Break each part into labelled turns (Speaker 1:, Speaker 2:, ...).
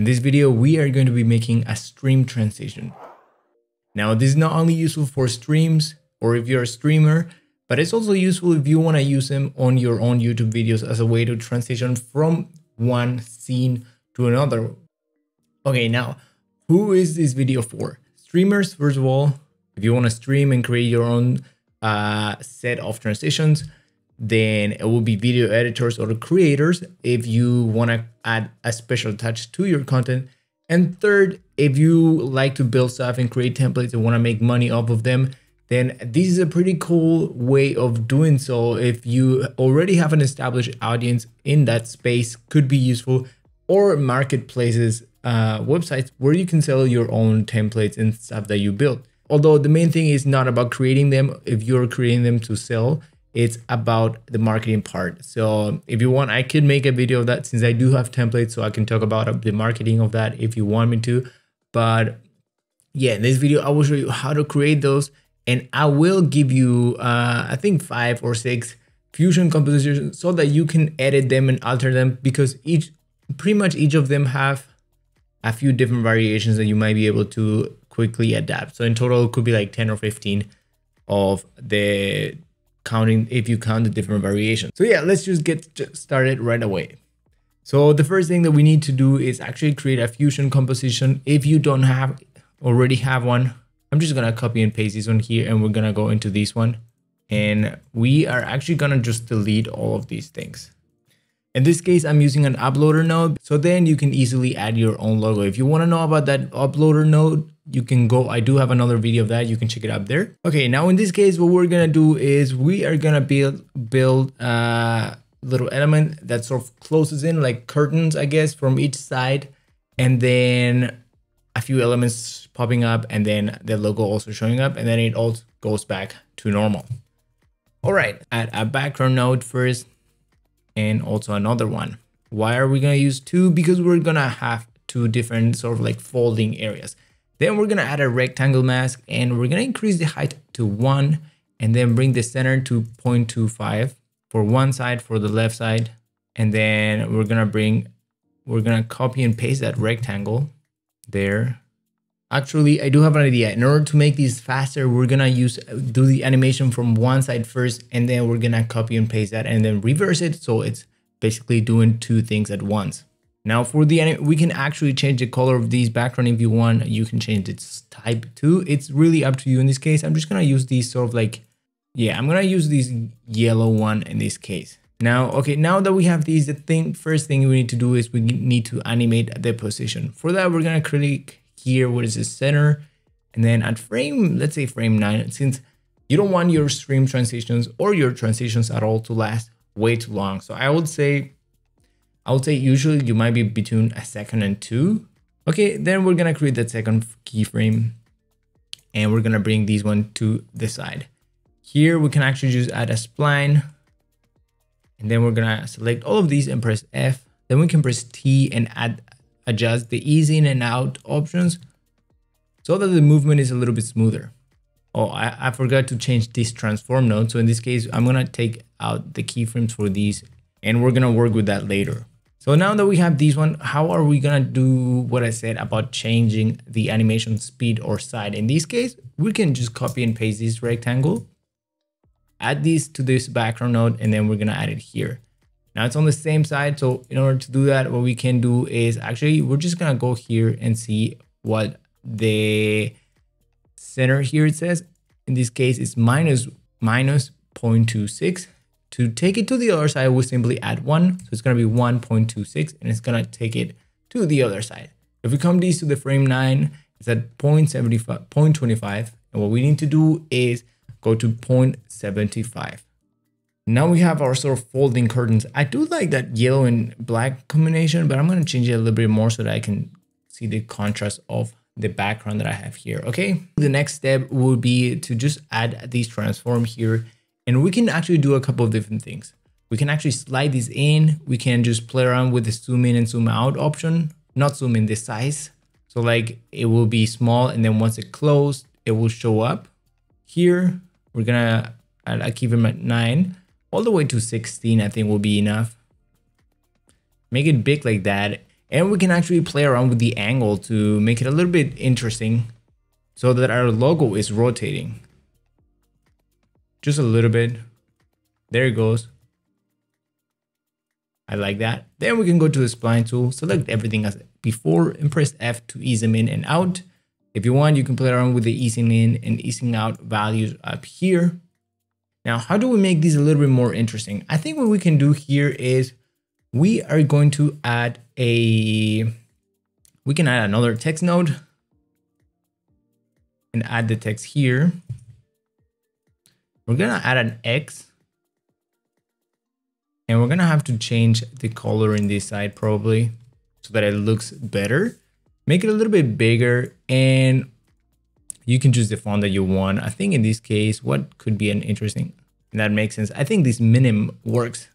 Speaker 1: In this video, we are going to be making a stream transition. Now, this is not only useful for streams or if you're a streamer, but it's also useful if you want to use them on your own YouTube videos as a way to transition from one scene to another. Okay, now, who is this video for? Streamers, first of all, if you want to stream and create your own uh, set of transitions, then it will be video editors or creators if you want to add a special touch to your content. And third, if you like to build stuff and create templates and want to make money off of them, then this is a pretty cool way of doing so. If you already have an established audience in that space, could be useful, or marketplaces, uh, websites where you can sell your own templates and stuff that you build. Although the main thing is not about creating them. If you're creating them to sell, it's about the marketing part. So if you want, I could make a video of that since I do have templates, so I can talk about the marketing of that if you want me to. But yeah, in this video, I will show you how to create those and I will give you, uh, I think five or six fusion compositions so that you can edit them and alter them because each, pretty much each of them have a few different variations that you might be able to quickly adapt. So in total, it could be like 10 or 15 of the counting if you count the different variations. So yeah, let's just get started right away. So the first thing that we need to do is actually create a fusion composition. If you don't have already have one, I'm just gonna copy and paste this one here and we're gonna go into this one. And we are actually gonna just delete all of these things. In this case, I'm using an uploader node. So then you can easily add your own logo. If you wanna know about that uploader node, you can go, I do have another video of that. You can check it up there. Okay, now in this case, what we're gonna do is we are gonna build, build a little element that sort of closes in like curtains, I guess, from each side. And then a few elements popping up and then the logo also showing up and then it all goes back to normal. All right, add a background node first and also another one. Why are we gonna use two? Because we're gonna have two different sort of like folding areas. Then we're gonna add a rectangle mask and we're gonna increase the height to one and then bring the center to 0.25 for one side, for the left side. And then we're gonna bring, we're gonna copy and paste that rectangle there. Actually, I do have an idea. In order to make these faster, we're gonna use do the animation from one side first, and then we're gonna copy and paste that and then reverse it. So it's basically doing two things at once. Now for the we can actually change the color of these background if you want. You can change its type too. It's really up to you in this case. I'm just gonna use these sort of like, yeah, I'm gonna use this yellow one in this case. Now, okay, now that we have these, the thing first thing we need to do is we need to animate the position. For that, we're gonna click here, what is the center? And then at frame, let's say frame nine, since you don't want your stream transitions or your transitions at all to last way too long. So I would say, I would say usually you might be between a second and two. Okay, then we're gonna create that second keyframe and we're gonna bring these one to the side. Here we can actually just add a spline and then we're gonna select all of these and press F. Then we can press T and add adjust the ease in and out options so that the movement is a little bit smoother. Oh, I, I forgot to change this transform node. So in this case, I'm gonna take out the keyframes for these and we're gonna work with that later. So now that we have these one, how are we gonna do what I said about changing the animation speed or side? In this case, we can just copy and paste this rectangle add these to this background node, and then we're gonna add it here. Now it's on the same side. So in order to do that, what we can do is actually, we're just gonna go here and see what the center here it says. In this case, it's minus minus 0.26. To take it to the other side, we simply add one. So it's gonna be 1.26 and it's gonna take it to the other side. If we come these to the frame nine, it's at 0.75, 0.25. And what we need to do is go to 0.75. Now we have our sort of folding curtains. I do like that yellow and black combination, but I'm going to change it a little bit more so that I can see the contrast of the background that I have here. Okay. The next step would be to just add these transform here and we can actually do a couple of different things. We can actually slide these in. We can just play around with the zoom in and zoom out option, not zoom in the size. So like it will be small and then once it closed, it will show up here we're gonna I keep him at 9 all the way to 16 I think will be enough make it big like that And we can actually play around with the angle to make it a little bit interesting so that our logo is rotating. Just a little bit. There it goes. I like that. Then we can go to the spline tool, select everything as before and press F to ease them in and out. If you want, you can play around with the easing in and easing out values up here. Now, how do we make these a little bit more interesting? I think what we can do here is we are going to add a, we can add another text node and add the text here. We're gonna add an X and we're gonna have to change the color in this side probably so that it looks better. Make it a little bit bigger and you can choose the font that you want. I think in this case, what could be an interesting, that makes sense. I think this minim works.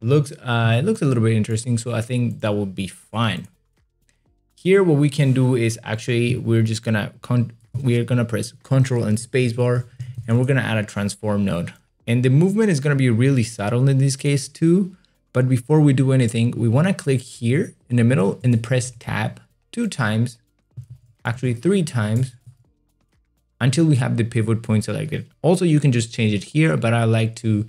Speaker 1: Looks, uh, it looks a little bit interesting. So I think that would be fine. Here, what we can do is actually, we're just gonna, we're gonna press control and spacebar and we're gonna add a transform node. And the movement is gonna be really subtle in this case too. But before we do anything, we wanna click here in the middle and press tab two times, actually three times, until we have the pivot point selected. Also, you can just change it here, but I like to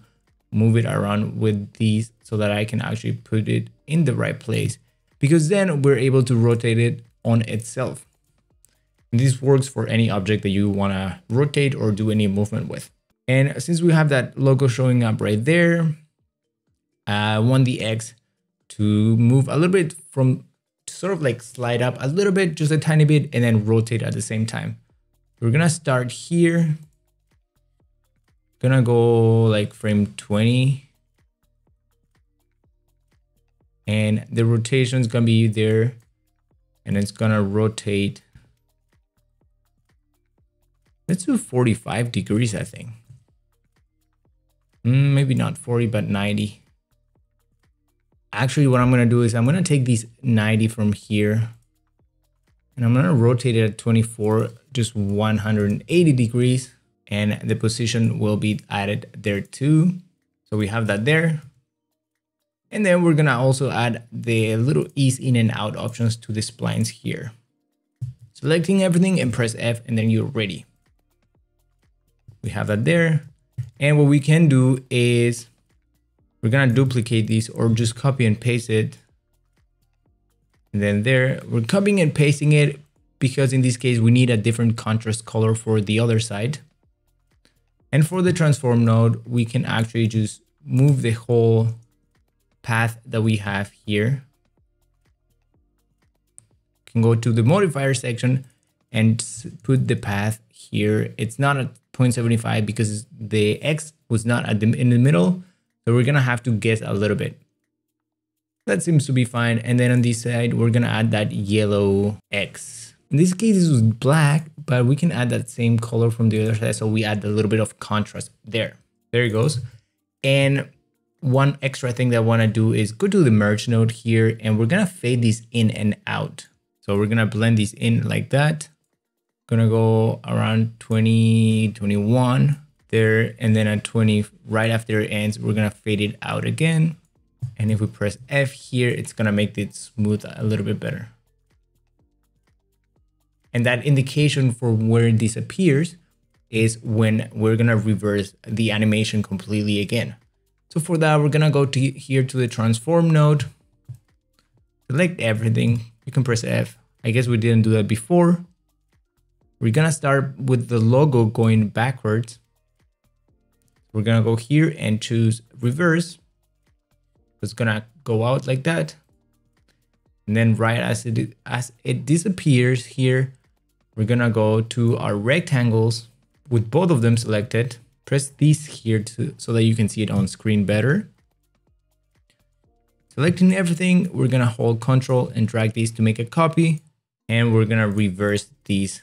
Speaker 1: move it around with these so that I can actually put it in the right place because then we're able to rotate it on itself. And this works for any object that you want to rotate or do any movement with. And since we have that logo showing up right there, I want the X to move a little bit from sort of like slide up a little bit, just a tiny bit, and then rotate at the same time. We're gonna start here. Gonna go like frame 20. And the rotation is gonna be there. And it's gonna rotate. Let's do 45 degrees, I think. Mm, maybe not 40, but 90 actually what I'm to do is I'm to take these 90 from here and I'm to rotate it at 24, just 180 degrees and the position will be added there too. So we have that there. And then we're to also add the little ease in and out options to the splines here. Selecting everything and press F and then you're ready. We have that there. And what we can do is we're gonna duplicate these or just copy and paste it. And then there, we're copying and pasting it because in this case, we need a different contrast color for the other side. And for the transform node, we can actually just move the whole path that we have here. can go to the modifier section and put the path here. It's not at 0.75 because the X was not at the, in the middle. So we're gonna have to guess a little bit. That seems to be fine. And then on this side, we're gonna add that yellow X. In this case, this was black, but we can add that same color from the other side. So we add a little bit of contrast there. There it goes. And one extra thing that I wanna do is go to the merge node here and we're gonna fade these in and out. So we're gonna blend these in like that. Gonna go around 20, 21 there and then at 20 right after it ends we're gonna fade it out again and if we press F here it's gonna make it smooth a little bit better and that indication for where it disappears is when we're gonna reverse the animation completely again. So for that we're gonna go to here to the transform node. Select everything. You can press F. I guess we didn't do that before. We're gonna start with the logo going backwards. We're gonna go here and choose reverse. It's gonna go out like that. And then right as it as it disappears here, we're gonna go to our rectangles with both of them selected. Press these here to so that you can see it on screen better. Selecting everything, we're gonna hold control and drag these to make a copy. And we're gonna reverse these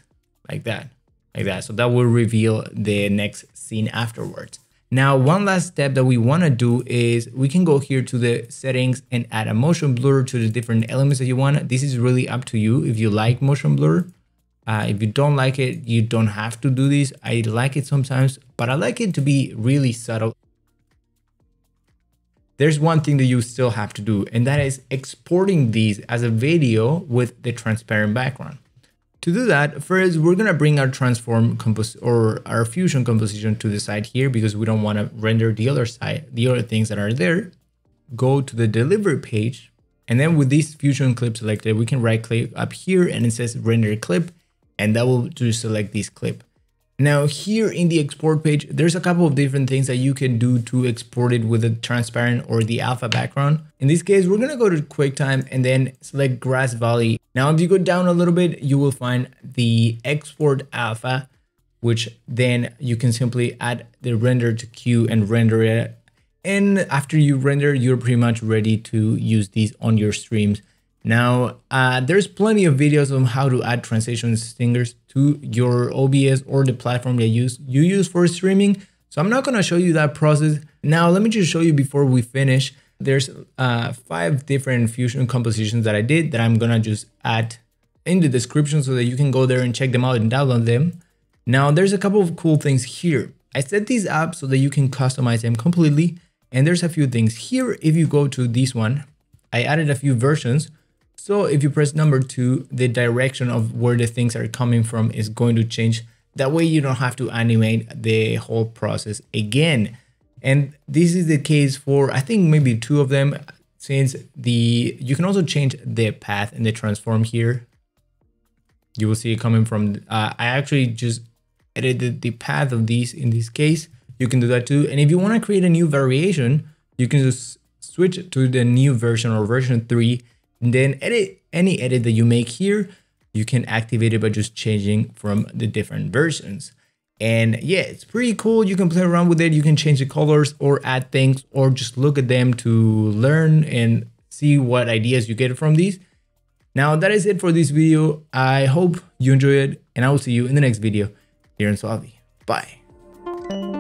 Speaker 1: like that, like that. So that will reveal the next scene afterwards. Now, one last step that we want to do is we can go here to the settings and add a motion blur to the different elements that you want. This is really up to you if you like motion blur. Uh, if you don't like it, you don't have to do this. I like it sometimes, but I like it to be really subtle. there's one thing that you still have to do, and that is exporting these as a video with the transparent background. To do that, first we're gonna bring our transform or our fusion composition to the side here because we don't want to render the other side, the other things that are there. Go to the delivery page, and then with this fusion clip selected, we can right click up here and it says render clip, and that will just select this clip. Now here in the export page, there's a couple of different things that you can do to export it with a transparent or the alpha background. In this case, we're gonna go to QuickTime and then select Grass Valley. Now, if you go down a little bit, you will find the export alpha, which then you can simply add the render to queue and render it. And after you render, you're pretty much ready to use these on your streams. Now, uh, there's plenty of videos on how to add transition stingers to your OBS or the platform that you use, you use for streaming. So I'm not to show you that process. Now, let me just show you before we finish. There's uh, five different fusion compositions that I did that I'm to just add in the description so that you can go there and check them out and download them. Now, there's a couple of cool things here. I set these up so that you can customize them completely. And there's a few things here. If you go to this one, I added a few versions. So if you press number two, the direction of where the things are coming from is going to change. That way you don't have to animate the whole process again. And this is the case for, I think maybe two of them, since the, you can also change the path and the transform here. You will see it coming from, uh, I actually just edited the path of these in this case. You can do that too. And if you want to create a new variation, you can just switch to the new version or version 3 and then edit any edit that you make here, you can activate it by just changing from the different versions. And yeah, it's pretty cool. You can play around with it. You can change the colors or add things or just look at them to learn and see what ideas you get from these. Now that is it for this video. I hope you enjoyed it and I will see you in the next video here in SUALVI. Bye.